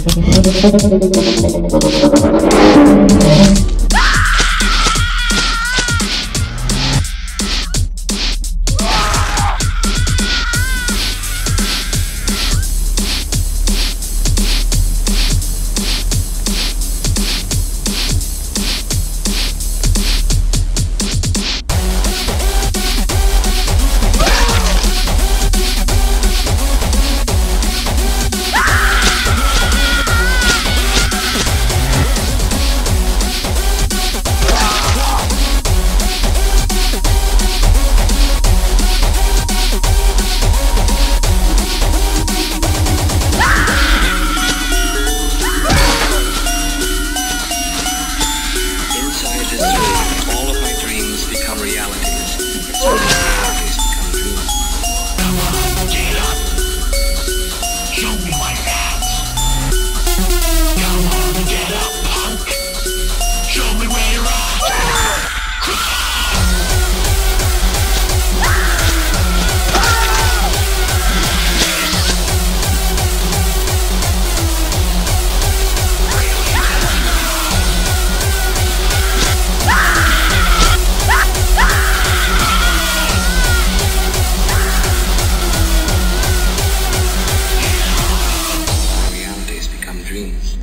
Thank you. dreams.